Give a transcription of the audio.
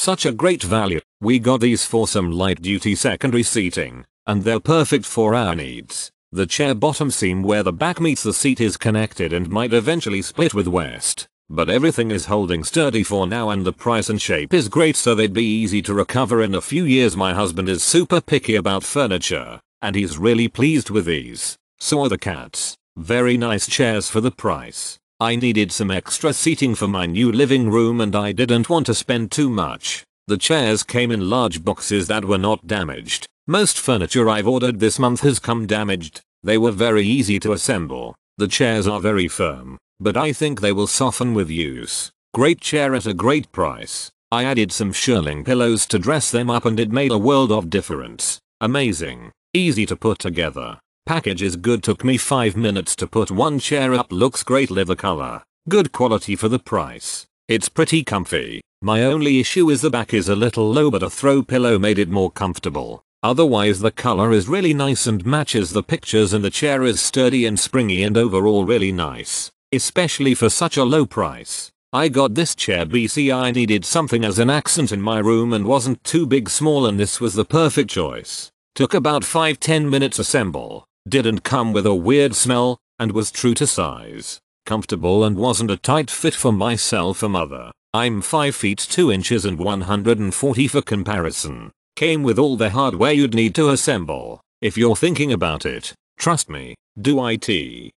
Such a great value. We got these for some light duty secondary seating, and they're perfect for our needs. The chair bottom seam where the back meets the seat is connected and might eventually split with West. But everything is holding sturdy for now and the price and shape is great so they'd be easy to recover in a few years my husband is super picky about furniture, and he's really pleased with these. So are the cats. Very nice chairs for the price. I needed some extra seating for my new living room and I didn't want to spend too much. The chairs came in large boxes that were not damaged. Most furniture I've ordered this month has come damaged. They were very easy to assemble. The chairs are very firm but I think they will soften with use. Great chair at a great price. I added some shearling pillows to dress them up and it made a world of difference. Amazing. Easy to put together. Package is good took me 5 minutes to put one chair up looks great liver color. Good quality for the price. It's pretty comfy. My only issue is the back is a little low but a throw pillow made it more comfortable. Otherwise the color is really nice and matches the pictures and the chair is sturdy and springy and overall really nice. Especially for such a low price. I got this chair BC I needed something as an accent in my room and wasn't too big small and this was the perfect choice. Took about 5-10 minutes assemble, didn't come with a weird smell, and was true to size. Comfortable and wasn't a tight fit for myself or mother. I'm 5 feet 2 inches and 140 for comparison. Came with all the hardware you'd need to assemble. If you're thinking about it, trust me, do IT.